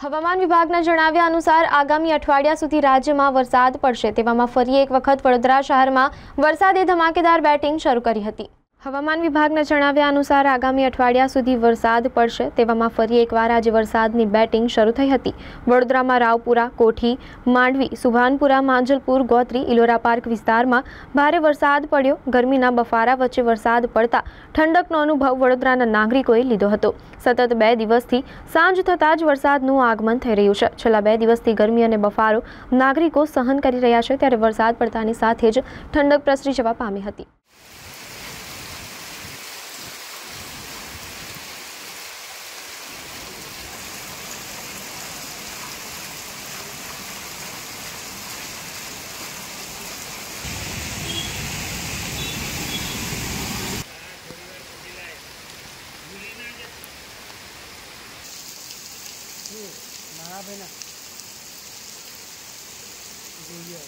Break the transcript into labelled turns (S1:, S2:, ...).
S1: હવામાન વિભાગના જણાવ્યા અનુસાર આગામી અઠવાડિયા સુધી રાજ્યમાં વરસાદ પડશે તેવામાં ફરી એક વખત વડોદરા શહેરમાં વરસાદે ધમાકેદાર બેટિંગ શરૂ કરી હતી. હવામાન વિભાગના જણાવ્યા અનુસાર આગામી અઠવાડિયા સુધી વરસાદ પડશે. તેવામાં ફરી એકવાર આજે વરસાદની બેટિંગ શરૂ થઈ હતી. વડોદરામાં રાવપુરા, કોઠી, માંડવી, સુભાનપુરા, માંજલપુર, ગોત્રી, ઇલોરા પાર્ક વિસ્તારમાં ભારે વરસાદ પડ્યો. ગરમીના બફારા વચ્ચે વરસાદ પડતા ઠંડકનો અનુભવ વડોદરાના નાગરિકોએ લીધો હતો. સતત બે દિવસથી સાંજ થતાં જ વરસાદનું આગમન થઈ રહ્યું છે. છેલ્લા બે દિવસથી ગરમી અને બફારો નાગરિકો સહન કરી રહ્યા છે, ત્યારે વરસાદ પડતાની સાથે જ ઠંડક પ્રસરી જવા પામી હતી.
S2: શું મારા ભાઈ ના. જોઈએ